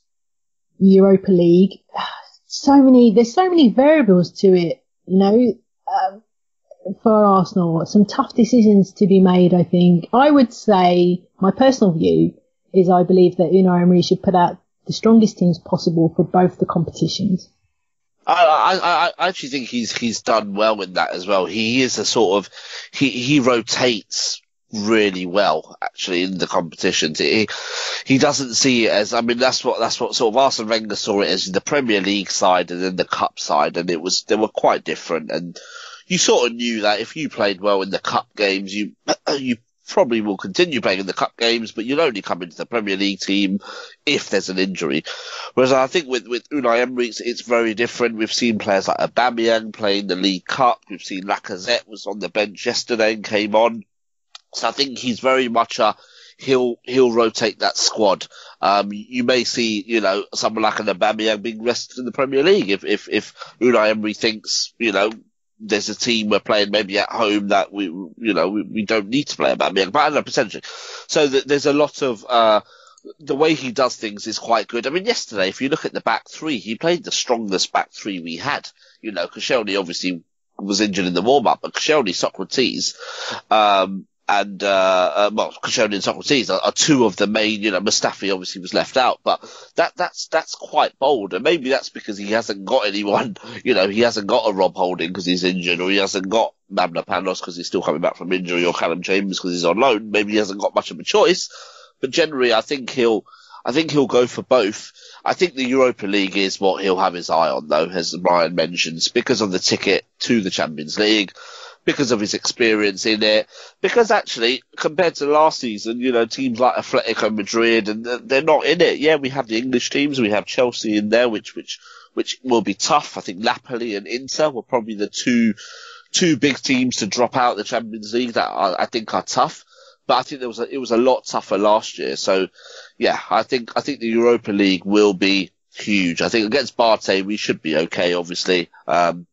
Europa League? So many, there's so many variables to it, you know, um, for Arsenal. Some tough decisions to be made, I think. I would say, my personal view, is I believe that Unai Emery should put out the strongest teams possible for both the competitions. I, I, I actually think he's he's done well in that as well. He is a sort of he he rotates really well actually in the competitions. He he doesn't see it as I mean that's what that's what sort of Arsene Wenger saw it as the Premier League side and then the Cup side, and it was they were quite different. And you sort of knew that if you played well in the Cup games, you you probably will continue playing in the cup games, but you'll only come into the Premier League team if there's an injury. Whereas I think with, with Unai Emery, it's, it's very different. We've seen players like Aubameyang playing the League Cup. We've seen Lacazette was on the bench yesterday and came on. So I think he's very much a, he'll he'll rotate that squad. Um, you may see, you know, someone like an Aubameyang being rested in the Premier League if if if Unai Emery thinks, you know, there's a team we're playing maybe at home that we, you know, we, we don't need to play Aubameyang, but I know, potentially. So th- there's a lot of, uh, the way he does things is quite good. I mean, yesterday, if you look at the back three, he played the strongest back three we had. You know, Koscielny obviously was injured in the warm up, but Koscielny, Sokratis, um, and uh, uh, well, Koscielny and Sokratis are, are, two of the main. You know, Mustafi obviously was left out, but that that's that's quite bold, and maybe that's because he hasn't got anyone. You know, he hasn't got a Rob Holding because he's injured, or he hasn't got Mavropanos because he's still coming back from injury, or Callum Chambers because he's on loan. Maybe he hasn't got much of a choice, but generally, I think he'll. I think he'll go for both. I think the Europa League is what he'll have his eye on, though, as Ryan mentions, because of the ticket to the Champions League because of his experience in it. Because actually, compared to last season, you know, teams like Atletico Madrid and they're not in it. Yeah, we have the English teams, we have Chelsea in there, which which which will be tough. I think Napoli and Inter were probably the two two big teams to drop out the Champions League that I, think are tough. But I think there was a, it was a lot tougher last year. So, yeah, I think I think the Europa League will be huge. I think against BATE we should be okay. Obviously, um,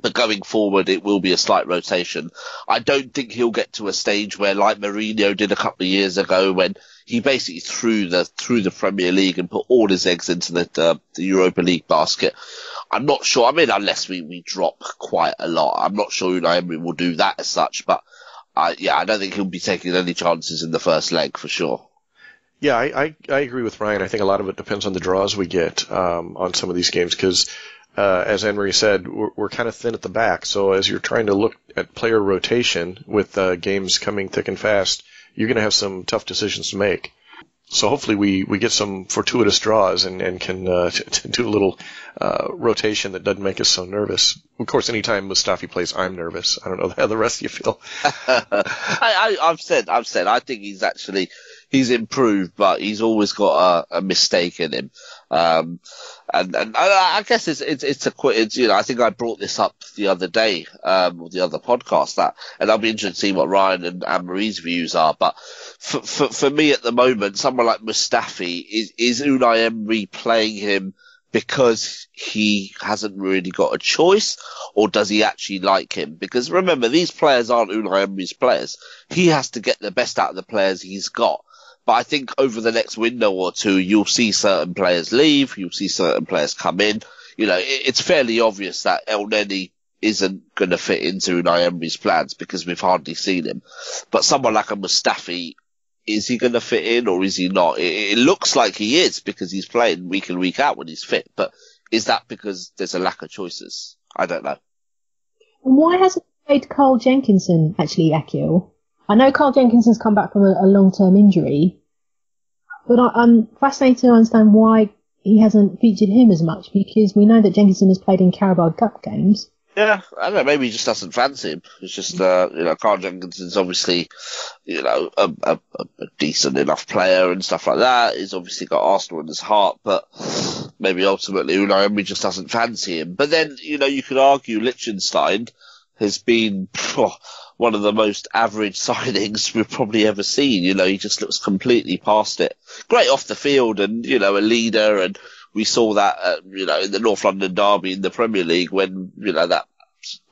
but going forward, it will be a slight rotation. I don't think he'll get to a stage where, like Mourinho did a couple of years ago, when he basically threw the threw the Premier League and put all his eggs into the uh, the Europa League basket. I'm not sure. I mean, unless we, we drop quite a lot, I'm not sure Unai Emery will do that as such. But uh, yeah, I don't think he'll be taking any chances in the first leg for sure. Yeah, I, I, I agree with Ryan. I think a lot of it depends on the draws we get um, on some of these games because uh, as Henry said, we're, we're, kind of thin at the back. So as you're trying to look at player rotation with uh, games coming thick and fast, you're going to have some tough decisions to make. So hopefully we, we get some fortuitous draws and, and can uh, t- t- do a little uh, rotation that doesn't make us so nervous. Of course, anytime Mustafi plays, I'm nervous. I don't know how the rest of you feel. I, have said, I've said, I think he's actually he's improved, but he's always got a, a mistake in him. Um, and, and I, I guess it's, it's, it's a it's, you know, I think I brought this up the other day, um, with the other podcast that, and I'll be interested to see what Ryan and Anne Marie's views are. But for, for, for me at the moment, someone like Mustafi, is, is Unai Emery playing him because he hasn't really got a choice, or does he actually like him? Because remember, these players aren't Unai Emery's players. He has to get the best out of the players he's got. But I think over the next window or two, you'll see certain players leave, you'll see certain players come in. You know, it, it's fairly obvious that Elneny isn't going to fit into Unai plans because we've hardly seen him. But someone like a Mustafi, is he going to fit in or is he not? It, it, looks like he is because he's playing week in week out when he's fit. But is that because there's a lack of choices? I don't know. And why hasn't he played Carl Jenkinson actually, Akhil? I know Carl Jenkinson's come back from a, a long-term injury, but I, am fascinated to understand why he hasn't featured him as much because we know that Jenkinson has played in Carabao Cup games. Yeah, I don't know. Maybe he just doesn't fancy him. It's just, uh, you know, Carl Jenkinson's obviously, you know, a, a, a, decent enough player and stuff like that. He's obviously got Arsenal in his heart, but maybe ultimately Unai Emery just doesn't fancy him. But then, you know, you could argue Lichtstein has been oh, one of the most average signings we've probably ever seen. You know, he just looks completely past it. Great off the field and, you know, a leader. And we saw that, uh, you know, in the North London derby in the Premier League when, you know, that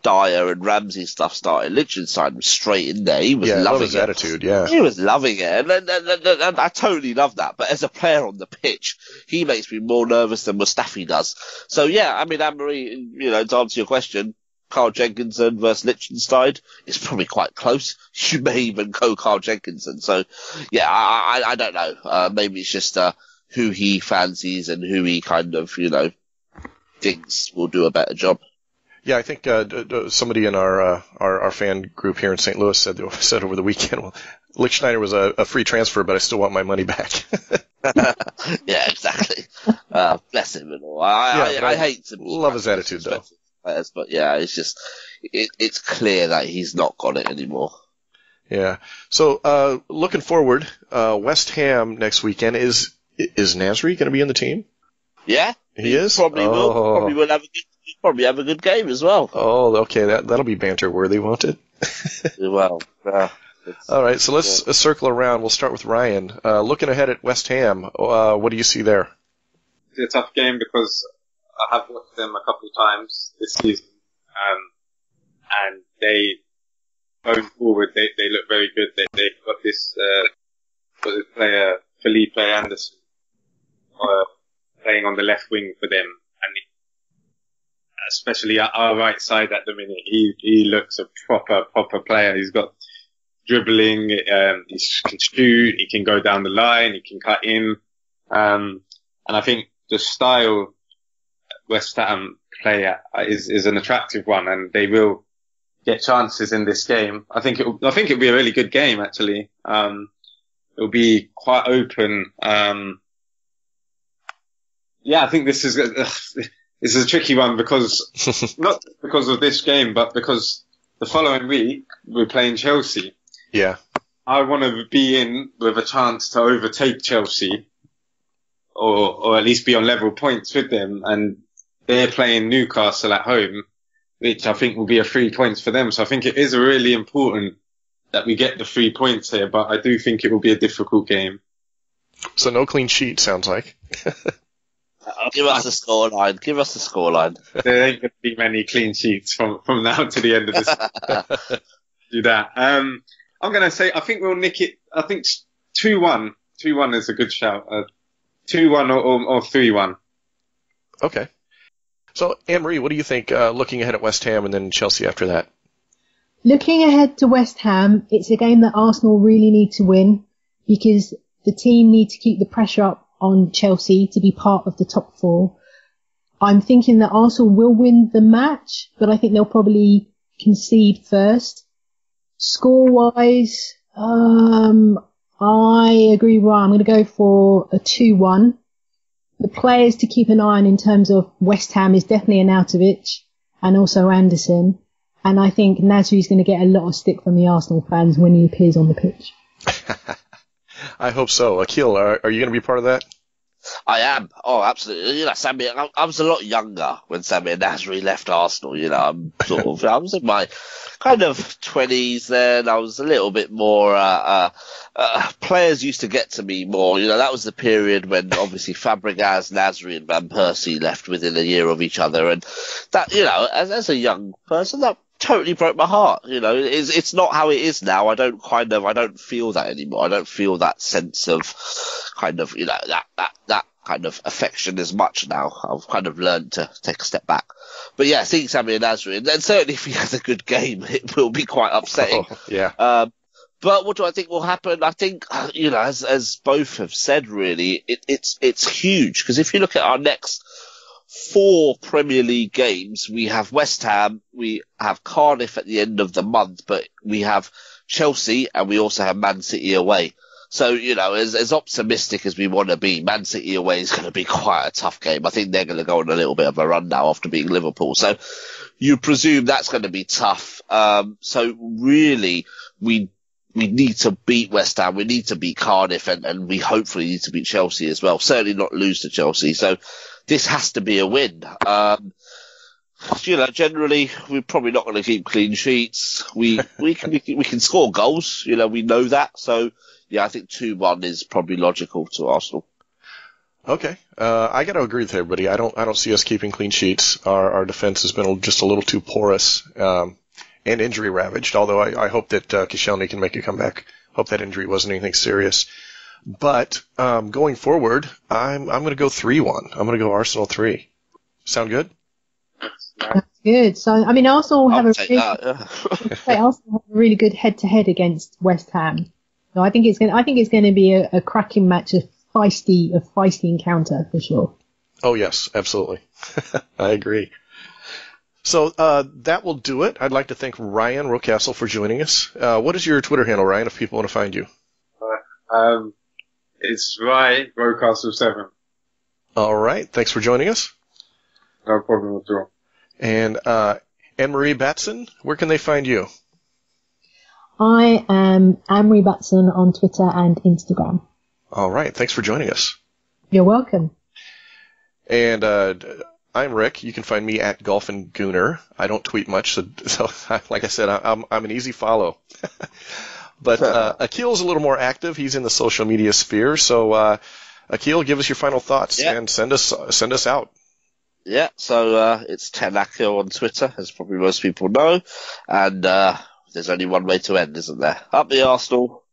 Dier and Ramsey stuff started. Lichtstein was straight in there. He was yeah, loving his it. attitude, yeah. He was loving it. And, and, and, and, I totally love that. But as a player on the pitch, he makes me more nervous than Mustafi does. So yeah, I mean, Anne-Marie, you know, to answer your question, Carl Jenkinson versus Lichtstein is probably quite close. You may even go Carl Jenkinson. So, yeah, I, I, I don't know. Uh, maybe it's just uh, who he fancies and who he kind of, you know, thinks will do a better job. Yeah, I think uh, somebody in our, uh, our, our fan group here in St. Louis said said over the weekend, well, Lichtsteiner was a, a free transfer, but I still want my money back. yeah, exactly. Uh, bless him and all. I, yeah, I, I, I hate to love his attitude though players. But yeah, it's just it, it's clear that he's not got it anymore. Yeah. So uh, looking forward, uh, West Ham next weekend is is Nasri going to be in the team? Yeah, he, is. Probably oh. will. Probably will have a good. Probably have a good game as well. Oh, okay. That that'll be banter worthy, won't it? well, uh, All right, so let's yeah. circle around. We'll start with Ryan. Uh, looking ahead at West Ham, uh, what do you see there? It's a tough game because I have watched them a couple of times this season, um, and they going forward they, they look very good. They they got this uh, this player Felipe Anderson uh, playing on the left wing for them, and especially our right side at the minute, he he looks a proper proper player. He's got dribbling, um, he can shoot, he can go down the line, he can cut in, um, and I think the style West Ham play is is an attractive one, and they will get chances in this game. I think it I think it'll be a really good game actually. Um, it'll be quite open. Um, yeah, I think this is uh, this is a tricky one because not because of this game, but because the following week we're playing Chelsea. Yeah. I want to be in with a chance to overtake Chelsea, or or at least be on level points with them, and they're playing Newcastle at home, which I think will be a three points for them. So I think it is really important that we get the three points here, but I do think it will be a difficult game. So no clean sheet sounds like. Give us the scoreline. Give us the scoreline. there ain't going to be many clean sheets from, from now to the end of this. do that. Um, I'm going to say I think we'll nick it. I think two one. Two one is a good shout. Uh, two one or, or, or three one. Okay. So, Anne Marie, what do you think uh, looking ahead at West Ham and then Chelsea after that? Looking ahead to West Ham, it's a game that Arsenal really need to win because the team need to keep the pressure up on Chelsea to be part of the top four. I'm thinking that Arsenal will win the match, but I think they'll probably concede first. Score wise, um, I agree. I'm going to go for a 2-1 the players to keep an eye on in terms of West Ham is definitely Arnautovic and also Anderson. And I think Nasri is going to get a lot of stick from the Arsenal fans when he appears on the pitch. I hope so. Akhil, are, are you going to be part of that? I am. Oh, absolutely. You know, Sammy, I, I, was a lot younger when Samir Nasri left Arsenal. You know, I'm sort of, I was in my kind of twenties then. I was a little bit more, uh, uh, uh, players used to get to me more. You know, that was the period when obviously Fabregas, Nasri and Van Persie left within a year of each other. And that, you know, as, as a young person, that totally broke my heart. You know, it's it's not how it is now. I don't kind of I don't feel that anymore. I don't feel that sense of kind of you know that that that kind of affection as much now. I've kind of learned to take a step back. But yeah, seeing Sammy Nasri, and certainly if he has a good game, it will be quite upsetting. Oh, yeah. Um, but what do I think will happen? I think, you know, as, as both have said, really, it, it's, it's huge. Because if you look at our next four Premier League games. We have West Ham, we have Cardiff at the end of the month, but we have Chelsea and we also have Man City away. So, you know, as, as optimistic as we want to be, Man City away is going to be quite a tough game. I think they're going to go on a little bit of a run now after beating Liverpool. So you presume that's going to be tough. Um, so really we, we need to beat West Ham. We need to beat Cardiff and, and we hopefully need to beat Chelsea as well. Certainly not lose to Chelsea. So this has to be a win. Um, you know, generally we're probably not going to keep clean sheets. We we can we can score goals. You know, we know that. So yeah, I think two one is probably logical to Arsenal. Okay, uh, I got to agree with everybody. I don't I don't see us keeping clean sheets. Our our defense has been just a little too porous um, and injury ravaged. Although I, I hope that uh, Koscielny can make a comeback. Hope that injury wasn't anything serious. But um, going forward, I'm I'm going to go three one. I'm going to go Arsenal three. Sound good? That's good. So I mean, Arsenal have a really, that, yeah. Arsenal have a really good head to head against West Ham. So I think it's going. I think it's going to be a, a cracking match, a feisty, a feisty encounter for sure. Oh yes, absolutely. I agree. So uh, that will do it. I'd like to thank Ryan Rocastle for joining us. Uh, what is your Twitter handle, Ryan, if people want to find you? Uh, um, it's Ryan Rocastle 7. All right. Thanks for joining us. No problem at all. And uh, Anne Marie Batson, where can they find you? I am Anne Marie Batson on Twitter and Instagram. All right. Thanks for joining us. You're welcome. And uh, I'm Rick. You can find me at GolfinGooner. I don't tweet much, so, so like I said, I'm, I'm an easy follow. But uh, Akhil's a little more active. He's in the social media sphere. So, uh, Akil, give us your final thoughts yeah. and send us send us out. Yeah, so uh, it's 10akhil on Twitter, as probably most people know, and uh, there's only one way to end, isn't there? Up the Arsenal,